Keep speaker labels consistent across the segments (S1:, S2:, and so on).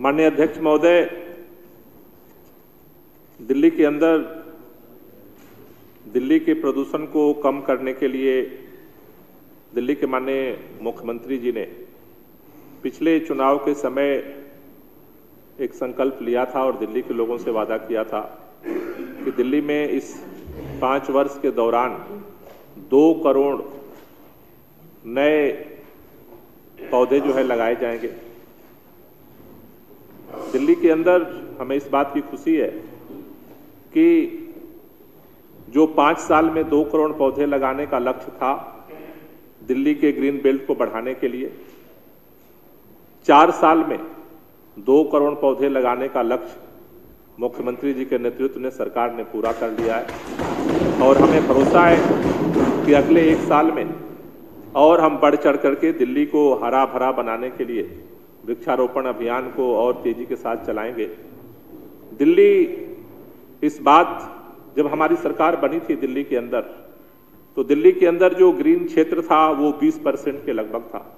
S1: माननीय अध्यक्ष महोदय, दिल्ली के अंदर दिल्ली के प्रदूषण को कम करने के लिए दिल्ली के माननीय मुख्यमंत्री जी ने पिछले चुनाव के समय एक संकल्प लिया था और दिल्ली के लोगों से वादा किया था कि दिल्ली में इस पाँच वर्ष के दौरान दो करोड़ नए पौधे जो है लगाए जाएँगे। दिल्ली के अंदर हमें इस बात की खुशी है कि जो पाँच साल में दो करोड़ पौधे लगाने का लक्ष्य था दिल्ली के ग्रीन बेल्ट को बढ़ाने के लिए, चार साल में दो करोड़ पौधे लगाने का लक्ष्य मुख्यमंत्री जी के नेतृत्व में सरकार ने पूरा कर लिया है। और हमें भरोसा है कि अगले एक साल में और हम बढ़ चढ़ करके दिल्ली को हरा भरा बनाने के लिए वृक्षारोपण अभियान को और तेज़ी के साथ चलाएँगे। दिल्ली, इस बात जब हमारी सरकार बनी थी दिल्ली के अंदर तो दिल्ली के अंदर जो ग्रीन क्षेत्र था, वो 20 परसेंट के लगभग था।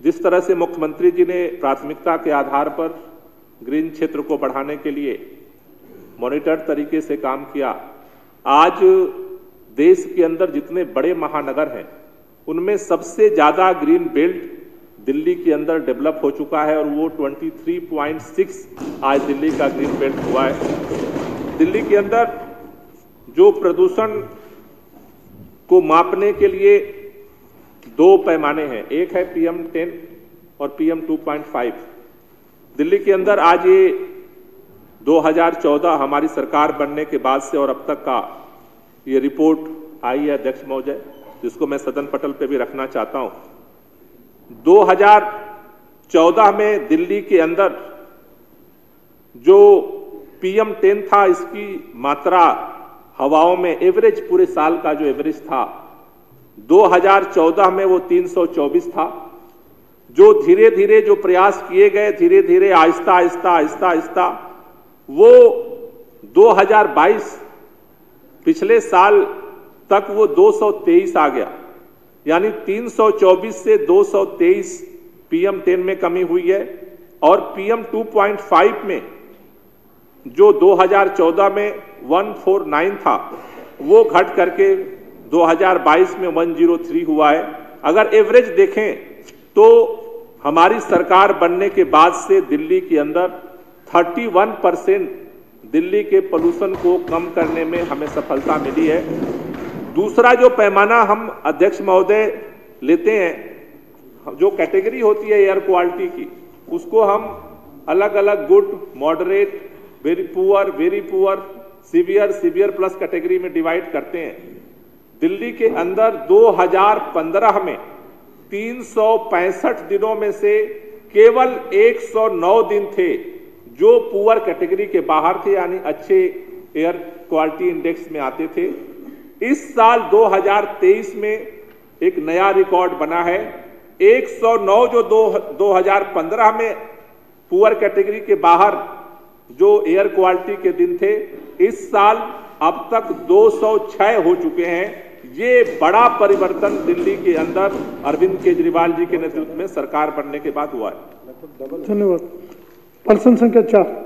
S1: जिस तरह से मुख्यमंत्री जी ने प्राथमिकता के आधार पर ग्रीन क्षेत्र को बढ़ाने के लिए मॉनिटर तरीके से काम किया, आज देश के अंदर जितने बड़े महानगर हैं, उनमें सबसे ज़्यादा ग्रीन बेल्ट दिल्ली के अंदर डेवलप हो चुका है और वो 23.6 आज दिल्ली का ग्रीन बेल्ट हुआ है। दिल्ली के अंदर जो प्रदूषण को मापने के लिए दो पैमाने हैं। एक है पीएम 10 और पीएम 2.5 दिल्ली के अंदर आज ये 2014 हमारी सरकार बनने के बाद से और अब तक का ये रिपोर्ट आई है अध्यक्ष महोदय, जिसको मैं सदन पटल पे भी रखना चाहता हूँ। 2014 में दिल्ली के अंदर जो पीएम टेन था, इसकी मात्रा हवाओं में एवरेज पूरे साल का जो एवरेज था 2014 में वो 324 था। जो धीरे धीरे जो प्रयास किए गए धीरे धीरे आहिस्ता आहिस्ता आहिस्ता आहिस्ता, वो 2022 पिछले साल तक वो 223 आ गया। यानी 324 से 223 पीएम 10 में कमी हुई है और पीएम 2.5 में जो 2014 में 149 था, वो घट करके 2022 में 103 हुआ है। अगर एवरेज देखें तो हमारी सरकार बनने के बाद से दिल्ली के अंदर 31 परसेंट दिल्ली के पोल्यूशन को कम करने में हमें सफलता मिली है। दूसरा जो पैमाना हम अध्यक्ष महोदय लेते हैं, जो कैटेगरी होती है एयर क्वालिटी की, उसको हम अलग अलग good, moderate, very poor very poor, severe severe plus category में डिवाइड करते हैं। दिल्ली के अंदर 2015 में तीन सौ पैंसठ दिनों में से केवल 109 दिन थे जो पुअर कैटेगरी के बाहर थे, यानी अच्छे एयर क्वालिटी इंडेक्स में आते थे। इस साल 2023 में एक नया रिकॉर्ड बना है। 109 जो दो 2015 में पुअर कैटेगरी के बाहर जो एयर क्वालिटी के दिन थे, इस साल अब तक 206 हो चुके हैं। ये बड़ा परिवर्तन दिल्ली के अंदर अरविंद केजरीवाल जी के नेतृत्व में सरकार बनने के बाद हुआ है।
S2: धन्यवाद। पर्सन संख्या चार।